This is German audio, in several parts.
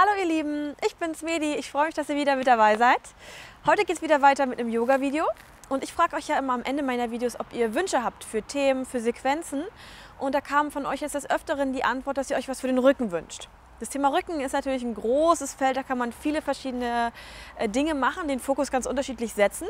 Hallo ihr Lieben, ich bin's Medi. Ich freue mich, dass ihr wieder mit dabei seid. Heute geht es wieder weiter mit einem Yoga-Video. Und ich frage euch ja immer am Ende meiner Videos, ob ihr Wünsche habt für Themen, für Sequenzen. Und da kam von euch jetzt des Öfteren die Antwort, dass ihr euch was für den Rücken wünscht. Das Thema Rücken ist natürlich ein großes Feld, da kann man viele verschiedene äh, Dinge machen, den Fokus ganz unterschiedlich setzen.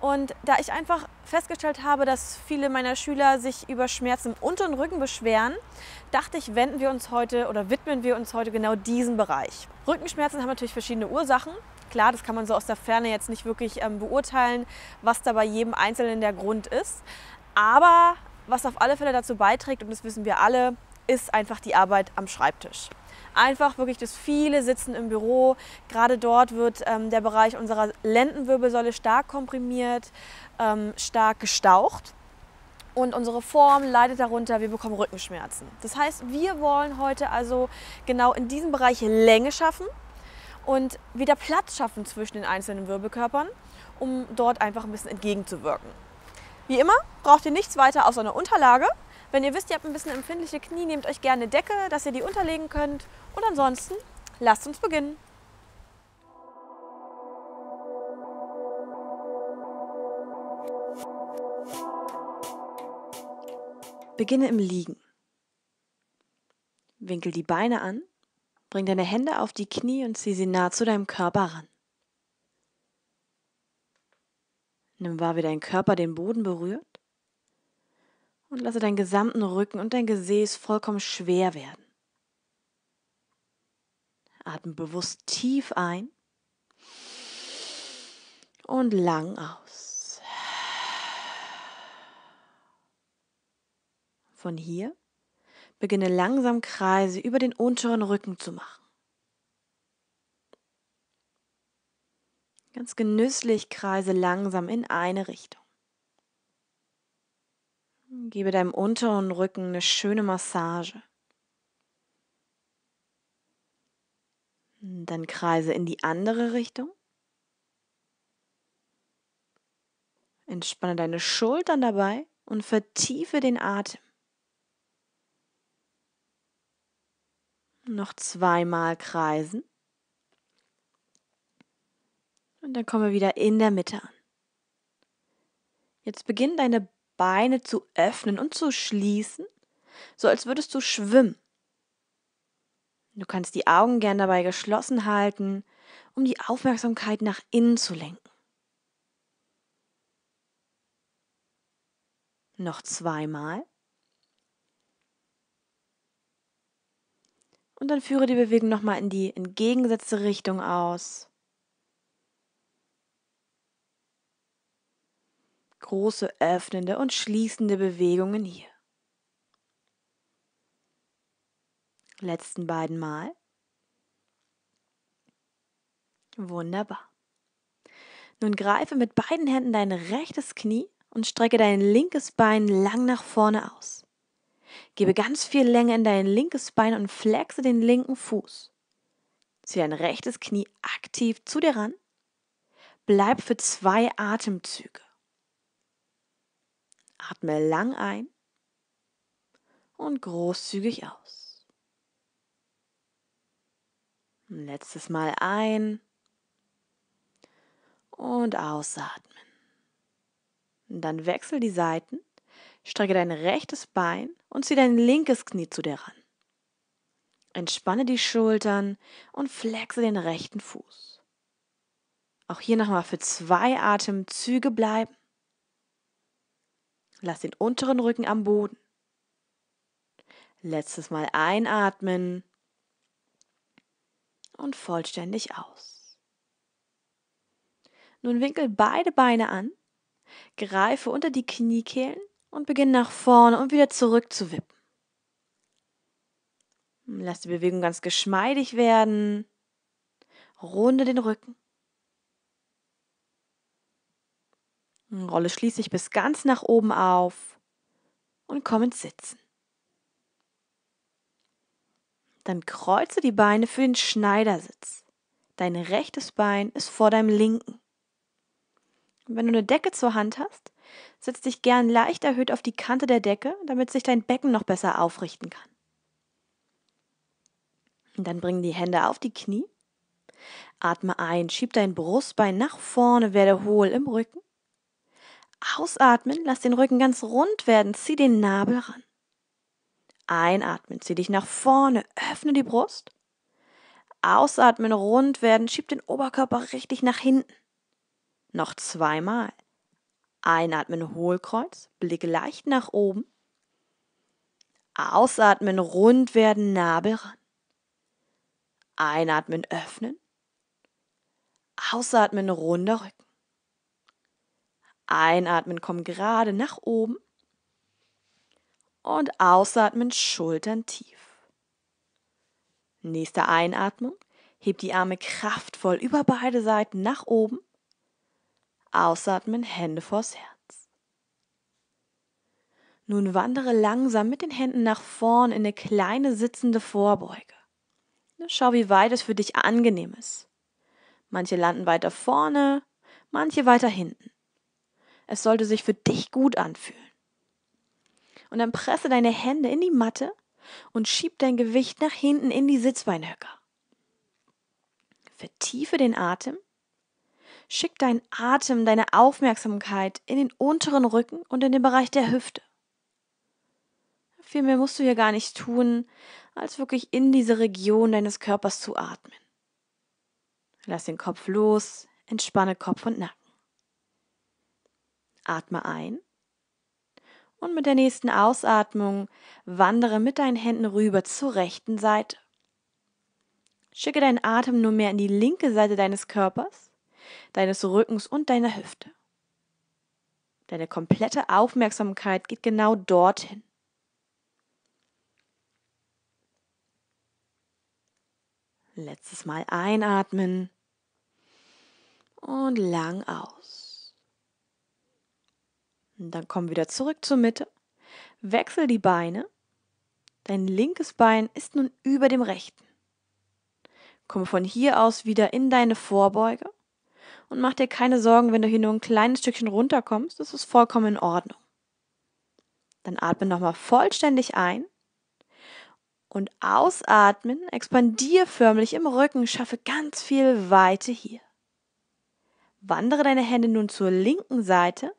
Und da ich einfach festgestellt habe, dass viele meiner Schüler sich über Schmerzen im unteren Rücken beschweren, dachte ich, wenden wir uns heute oder widmen wir uns heute genau diesem Bereich. Rückenschmerzen haben natürlich verschiedene Ursachen. Klar, das kann man so aus der Ferne jetzt nicht wirklich ähm, beurteilen, was da bei jedem Einzelnen der Grund ist. Aber was auf alle Fälle dazu beiträgt, und das wissen wir alle, ist einfach die Arbeit am Schreibtisch. Einfach wirklich das viele Sitzen im Büro. Gerade dort wird ähm, der Bereich unserer Lendenwirbelsäule stark komprimiert, ähm, stark gestaucht. Und unsere Form leidet darunter, wir bekommen Rückenschmerzen. Das heißt, wir wollen heute also genau in diesem Bereich Länge schaffen und wieder Platz schaffen zwischen den einzelnen Wirbelkörpern, um dort einfach ein bisschen entgegenzuwirken. Wie immer braucht ihr nichts weiter außer eine Unterlage. Wenn ihr wisst, ihr habt ein bisschen empfindliche Knie, nehmt euch gerne Decke, dass ihr die unterlegen könnt. Und ansonsten lasst uns beginnen. Beginne im Liegen. Winkel die Beine an, bring deine Hände auf die Knie und zieh sie nah zu deinem Körper ran. Nimm wahr, wie dein Körper den Boden berührt und lasse deinen gesamten Rücken und dein Gesäß vollkommen schwer werden. Atme bewusst tief ein und lang aus. Von hier beginne langsam Kreise über den unteren Rücken zu machen. Ganz genüsslich kreise langsam in eine Richtung. Gebe deinem unteren Rücken eine schöne Massage. Dann kreise in die andere Richtung. Entspanne deine Schultern dabei und vertiefe den Atem. Noch zweimal kreisen. Und dann komme wieder in der Mitte an. Jetzt beginn deine Beine zu öffnen und zu schließen, so als würdest du schwimmen. Du kannst die Augen gern dabei geschlossen halten, um die Aufmerksamkeit nach innen zu lenken. Noch zweimal. Und dann führe die Bewegung nochmal in die entgegengesetzte Richtung aus. Große öffnende und schließende Bewegungen hier. Letzten beiden Mal. Wunderbar. Nun greife mit beiden Händen dein rechtes Knie und strecke dein linkes Bein lang nach vorne aus. Gebe ganz viel Länge in dein linkes Bein und flexe den linken Fuß. Zieh dein rechtes Knie aktiv zu dir ran. Bleib für zwei Atemzüge. Atme lang ein und großzügig aus. Letztes Mal ein und ausatmen. dann wechsel die Seiten, strecke dein rechtes Bein und zieh dein linkes Knie zu dir ran. Entspanne die Schultern und flexe den rechten Fuß. Auch hier nochmal für zwei Atemzüge bleiben. Lass den unteren Rücken am Boden. Letztes Mal einatmen und vollständig aus. Nun winkel beide Beine an, greife unter die Kniekehlen und beginne nach vorne und wieder zurück zu wippen. Lass die Bewegung ganz geschmeidig werden. Runde den Rücken. Rolle schließlich bis ganz nach oben auf und komm ins Sitzen. Dann kreuze die Beine für den Schneidersitz. Dein rechtes Bein ist vor deinem linken. Und wenn du eine Decke zur Hand hast, setz dich gern leicht erhöht auf die Kante der Decke, damit sich dein Becken noch besser aufrichten kann. Und dann bring die Hände auf die Knie. Atme ein, schieb dein Brustbein nach vorne, werde hohl im Rücken. Ausatmen, lass den Rücken ganz rund werden, zieh den Nabel ran. Einatmen, zieh dich nach vorne, öffne die Brust. Ausatmen, rund werden, schieb den Oberkörper richtig nach hinten. Noch zweimal. Einatmen, Hohlkreuz, Blick leicht nach oben. Ausatmen, rund werden, Nabel ran. Einatmen, öffnen. Ausatmen, runder Rücken. Einatmen, komm gerade nach oben. Und ausatmen, Schultern tief. Nächste Einatmung, heb die Arme kraftvoll über beide Seiten nach oben. Ausatmen, Hände vors Herz. Nun wandere langsam mit den Händen nach vorn in eine kleine sitzende Vorbeuge. Schau, wie weit es für dich angenehm ist. Manche landen weiter vorne, manche weiter hinten. Es sollte sich für dich gut anfühlen. Und dann presse deine Hände in die Matte und schieb dein Gewicht nach hinten in die Sitzbeinhöcker. Vertiefe den Atem. Schick deinen Atem, deine Aufmerksamkeit in den unteren Rücken und in den Bereich der Hüfte. Viel mehr musst du hier gar nicht tun, als wirklich in diese Region deines Körpers zu atmen. Lass den Kopf los, entspanne Kopf und Nacken. Atme ein und mit der nächsten Ausatmung wandere mit deinen Händen rüber zur rechten Seite. Schicke deinen Atem nur mehr in die linke Seite deines Körpers, deines Rückens und deiner Hüfte. Deine komplette Aufmerksamkeit geht genau dorthin. Letztes Mal einatmen und lang aus. Und dann komm wieder zurück zur Mitte. Wechsel die Beine. Dein linkes Bein ist nun über dem rechten. Komme von hier aus wieder in deine Vorbeuge und mach dir keine Sorgen, wenn du hier nur ein kleines Stückchen runterkommst. Das ist vollkommen in Ordnung. Dann atme nochmal vollständig ein und ausatmen, expandier förmlich im Rücken, schaffe ganz viel Weite hier. Wandere deine Hände nun zur linken Seite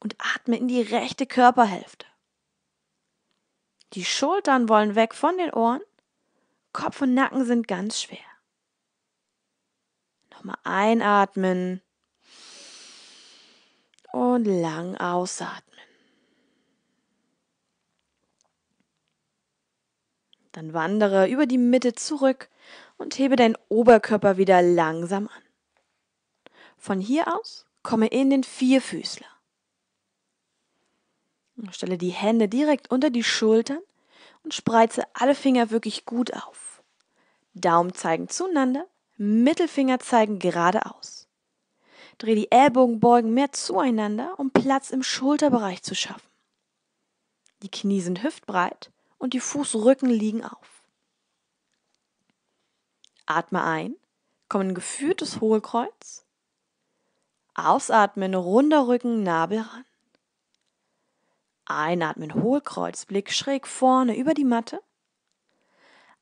und atme in die rechte Körperhälfte. Die Schultern wollen weg von den Ohren, Kopf und Nacken sind ganz schwer. Nochmal einatmen und lang ausatmen. Dann wandere über die Mitte zurück und hebe deinen Oberkörper wieder langsam an. Von hier aus komme in den Vierfüßler. Stelle die Hände direkt unter die Schultern und spreize alle Finger wirklich gut auf. Daumen zeigen zueinander, Mittelfinger zeigen geradeaus. Dreh die Ellbogenbeugen mehr zueinander, um Platz im Schulterbereich zu schaffen. Die Knie sind hüftbreit und die Fußrücken liegen auf. Atme ein, komm in geführtes Hohlkreuz. Ausatmen, runder Rücken, Nabel ran. Einatmen, Hohlkreuz, Blick schräg vorne über die Matte.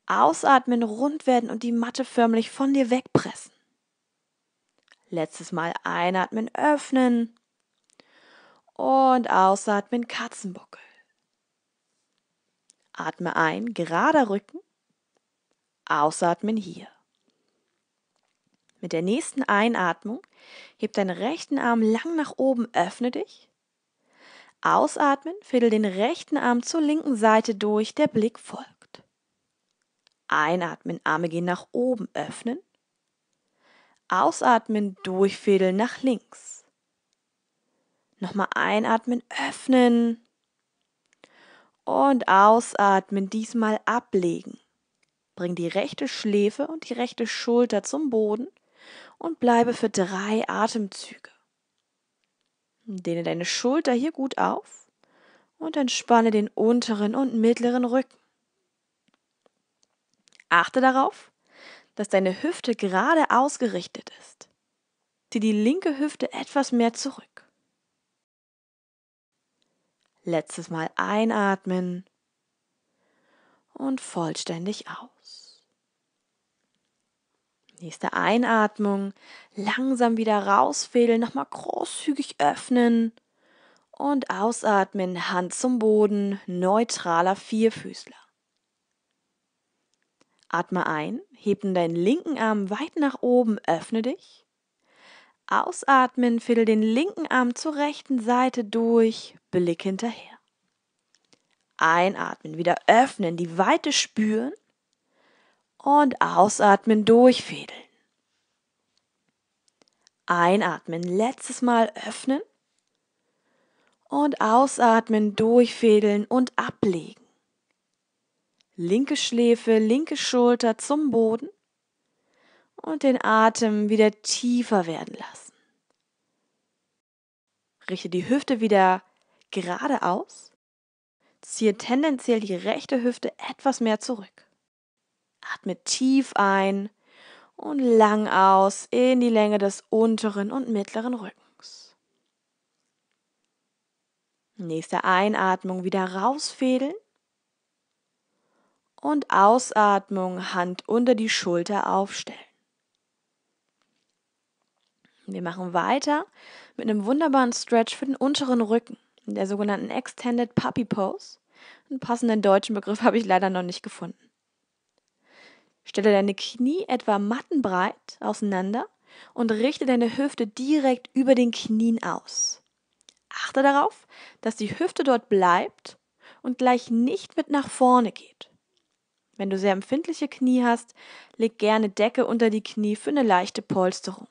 Ausatmen, rund werden und die Matte förmlich von dir wegpressen. Letztes Mal einatmen, öffnen. Und ausatmen, Katzenbuckel. Atme ein, gerader Rücken. Ausatmen hier. Mit der nächsten Einatmung heb deinen rechten Arm lang nach oben, öffne dich. Ausatmen, fädel den rechten Arm zur linken Seite durch, der Blick folgt. Einatmen, Arme gehen nach oben, öffnen. Ausatmen, durchfädeln nach links. Nochmal einatmen, öffnen und ausatmen, diesmal ablegen. Bring die rechte Schläfe und die rechte Schulter zum Boden und bleibe für drei Atemzüge. Dehne deine Schulter hier gut auf und entspanne den unteren und mittleren Rücken. Achte darauf, dass deine Hüfte gerade ausgerichtet ist. Zieh die linke Hüfte etwas mehr zurück. Letztes Mal einatmen und vollständig aus. Nächste Einatmung, langsam wieder rausfädeln, nochmal großzügig öffnen. Und ausatmen, Hand zum Boden, neutraler Vierfüßler. Atme ein, heb deinen linken Arm weit nach oben, öffne dich. Ausatmen, fädel den linken Arm zur rechten Seite durch, Blick hinterher. Einatmen, wieder öffnen, die Weite spüren und ausatmen, durchfädeln. Einatmen, letztes Mal öffnen und ausatmen, durchfädeln und ablegen. Linke Schläfe, linke Schulter zum Boden und den Atem wieder tiefer werden lassen. Richte die Hüfte wieder gerade aus. Ziehe tendenziell die rechte Hüfte etwas mehr zurück. Atme tief ein und lang aus in die Länge des unteren und mittleren Rückens. Nächste Einatmung wieder rausfädeln und Ausatmung Hand unter die Schulter aufstellen. Wir machen weiter mit einem wunderbaren Stretch für den unteren Rücken, der sogenannten Extended Puppy Pose. Einen passenden deutschen Begriff habe ich leider noch nicht gefunden. Stelle deine Knie etwa mattenbreit auseinander und richte deine Hüfte direkt über den Knien aus. Achte darauf, dass die Hüfte dort bleibt und gleich nicht mit nach vorne geht. Wenn du sehr empfindliche Knie hast, leg gerne Decke unter die Knie für eine leichte Polsterung.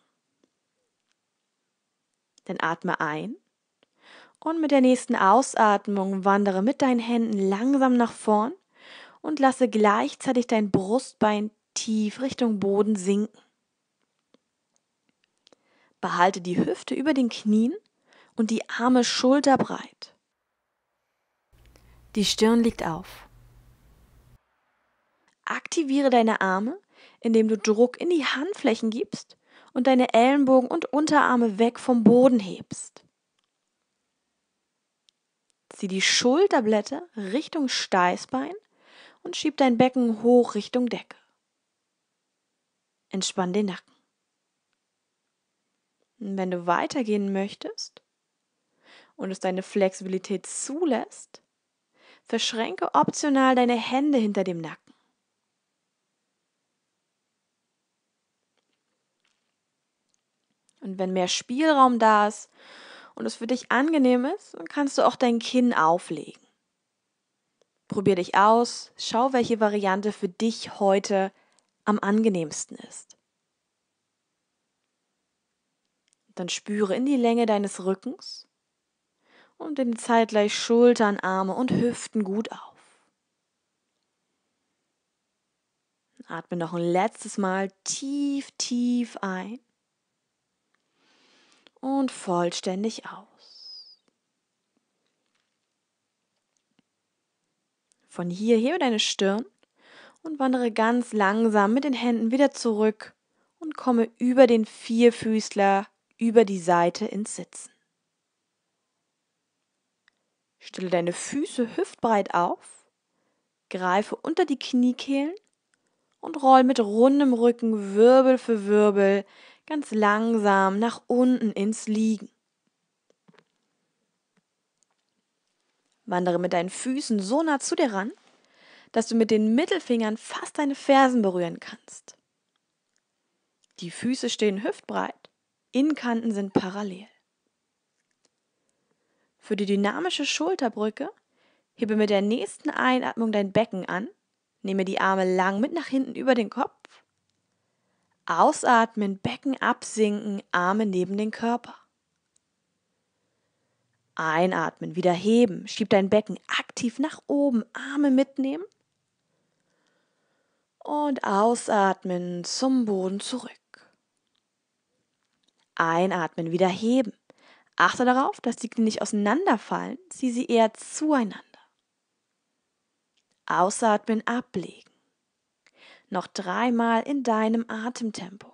Dann atme ein und mit der nächsten Ausatmung wandere mit deinen Händen langsam nach vorn und lasse gleichzeitig dein Brustbein tief Richtung Boden sinken. Behalte die Hüfte über den Knien und die Arme schulterbreit. Die Stirn liegt auf. Aktiviere deine Arme, indem du Druck in die Handflächen gibst und deine Ellenbogen und Unterarme weg vom Boden hebst. Zieh die Schulterblätter Richtung Steißbein und schieb dein Becken hoch Richtung Decke. Entspann den Nacken. Wenn du weitergehen möchtest und es deine Flexibilität zulässt, verschränke optional deine Hände hinter dem Nacken. Und wenn mehr Spielraum da ist und es für dich angenehm ist, dann kannst du auch dein Kinn auflegen. Probier dich aus, schau, welche Variante für dich heute am angenehmsten ist. Dann spüre in die Länge deines Rückens und in zeitgleich Schultern, Arme und Hüften gut auf. Atme noch ein letztes Mal tief, tief ein und vollständig aus. Von hier hebe deine Stirn und wandere ganz langsam mit den Händen wieder zurück und komme über den Vierfüßler über die Seite ins Sitzen. Stelle deine Füße hüftbreit auf, greife unter die Kniekehlen und roll mit rundem Rücken Wirbel für Wirbel ganz langsam nach unten ins Liegen. Wandere mit deinen Füßen so nah zu dir ran, dass du mit den Mittelfingern fast deine Fersen berühren kannst. Die Füße stehen hüftbreit, Innenkanten sind parallel. Für die dynamische Schulterbrücke hebe mit der nächsten Einatmung dein Becken an, nehme die Arme lang mit nach hinten über den Kopf Ausatmen, Becken absinken, Arme neben den Körper. Einatmen, wieder heben, schieb dein Becken aktiv nach oben, Arme mitnehmen. Und ausatmen zum Boden zurück. Einatmen, wieder heben. Achte darauf, dass die Knie nicht auseinanderfallen, zieh sie eher zueinander. Ausatmen, ablegen noch dreimal in deinem Atemtempo.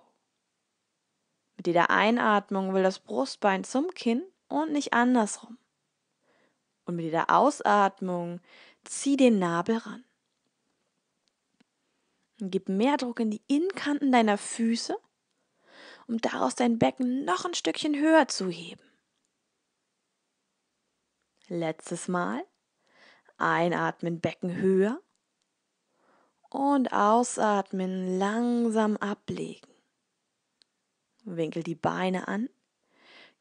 Mit jeder Einatmung will das Brustbein zum Kinn und nicht andersrum. Und mit jeder Ausatmung zieh den Nabel ran. Gib mehr Druck in die Innenkanten deiner Füße, um daraus dein Becken noch ein Stückchen höher zu heben. Letztes Mal. Einatmen, Becken höher. Und ausatmen, langsam ablegen. Winkel die Beine an.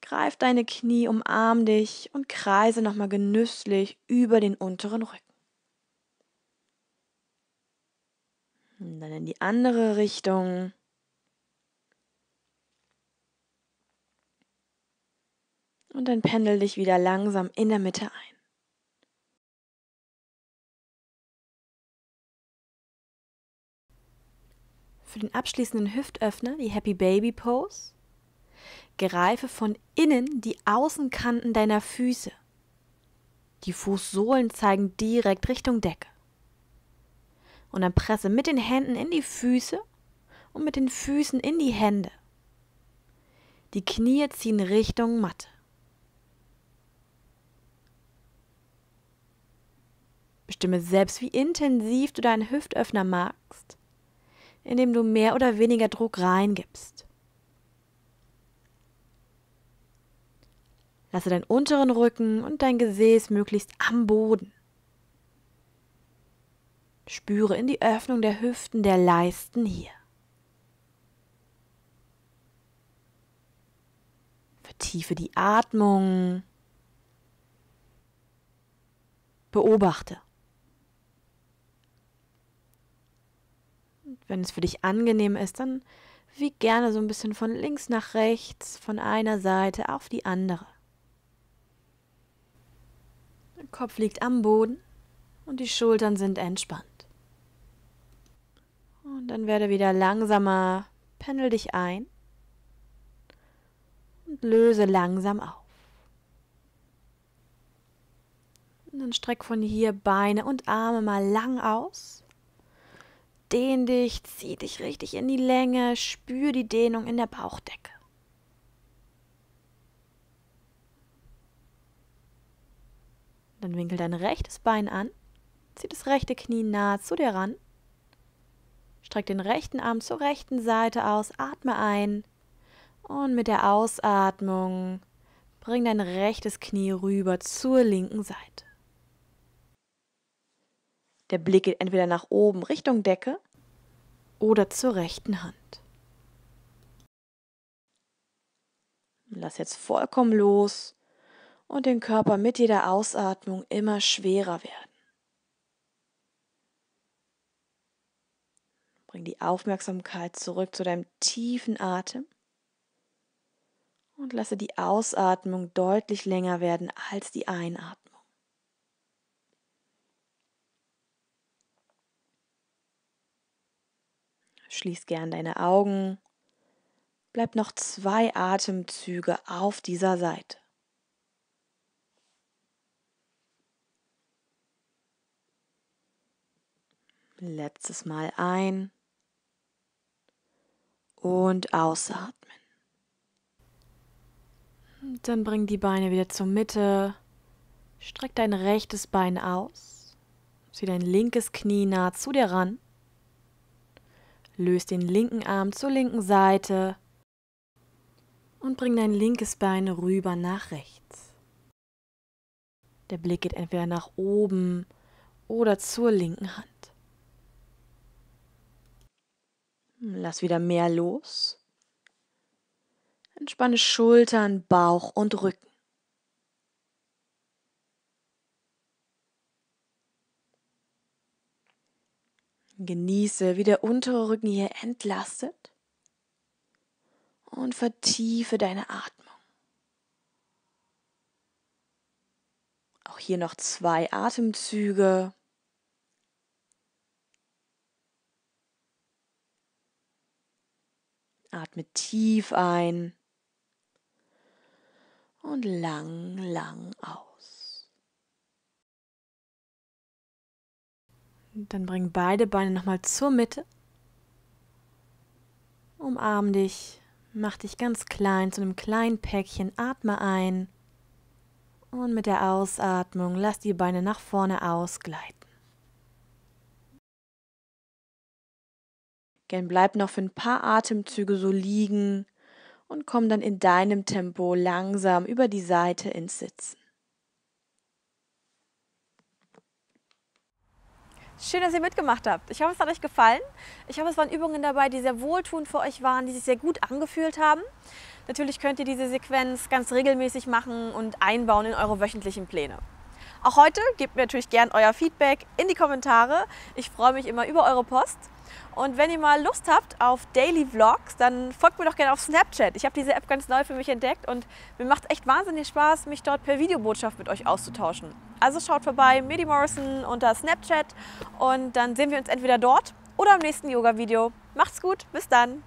Greif deine Knie, umarm dich und kreise nochmal genüsslich über den unteren Rücken. Und dann in die andere Richtung. Und dann pendel dich wieder langsam in der Mitte ein. Für den abschließenden Hüftöffner die Happy Baby Pose. Greife von innen die Außenkanten deiner Füße. Die Fußsohlen zeigen direkt Richtung Decke. Und dann presse mit den Händen in die Füße und mit den Füßen in die Hände. Die Knie ziehen Richtung Matte. Bestimme selbst, wie intensiv du deinen Hüftöffner magst, indem du mehr oder weniger Druck reingibst. Lasse deinen unteren Rücken und dein Gesäß möglichst am Boden. Spüre in die Öffnung der Hüften der Leisten hier. Vertiefe die Atmung. Beobachte. wenn es für dich angenehm ist, dann wieg gerne so ein bisschen von links nach rechts, von einer Seite auf die andere. Der Kopf liegt am Boden und die Schultern sind entspannt. Und dann werde wieder langsamer, pendel dich ein und löse langsam auf. Und dann streck von hier Beine und Arme mal lang aus Dehn dich, zieh dich richtig in die Länge, spür die Dehnung in der Bauchdecke. Dann winkel dein rechtes Bein an, zieh das rechte Knie nahe zu dir ran, streck den rechten Arm zur rechten Seite aus, atme ein und mit der Ausatmung bring dein rechtes Knie rüber zur linken Seite. Der Blick geht entweder nach oben Richtung Decke oder zur rechten Hand. Lass jetzt vollkommen los und den Körper mit jeder Ausatmung immer schwerer werden. Bring die Aufmerksamkeit zurück zu deinem tiefen Atem und lasse die Ausatmung deutlich länger werden als die Einatmung. Schließ gern deine Augen. Bleib noch zwei Atemzüge auf dieser Seite. Letztes Mal ein und ausatmen. Dann bring die Beine wieder zur Mitte. Streck dein rechtes Bein aus. Zieh dein linkes Knie nah zu dir ran. Löse den linken Arm zur linken Seite und bring dein linkes Bein rüber nach rechts. Der Blick geht entweder nach oben oder zur linken Hand. Lass wieder mehr los. Entspanne Schultern, Bauch und Rücken. Genieße, wie der untere Rücken hier entlastet und vertiefe deine Atmung. Auch hier noch zwei Atemzüge. Atme tief ein und lang, lang aus. Dann bring beide Beine nochmal zur Mitte. Umarm dich, mach dich ganz klein zu einem kleinen Päckchen, atme ein und mit der Ausatmung lass die Beine nach vorne ausgleiten. Gern bleib noch für ein paar Atemzüge so liegen und komm dann in deinem Tempo langsam über die Seite ins Sitzen. Schön, dass ihr mitgemacht habt. Ich hoffe, es hat euch gefallen. Ich hoffe, es waren Übungen dabei, die sehr wohltuend für euch waren, die sich sehr gut angefühlt haben. Natürlich könnt ihr diese Sequenz ganz regelmäßig machen und einbauen in eure wöchentlichen Pläne. Auch heute gebt mir natürlich gern euer Feedback in die Kommentare. Ich freue mich immer über eure Post. Und wenn ihr mal Lust habt auf Daily Vlogs, dann folgt mir doch gerne auf Snapchat. Ich habe diese App ganz neu für mich entdeckt und mir macht echt wahnsinnig Spaß, mich dort per Videobotschaft mit euch auszutauschen. Also schaut vorbei, Medi Morrison unter Snapchat und dann sehen wir uns entweder dort oder im nächsten Yoga-Video. Macht's gut, bis dann!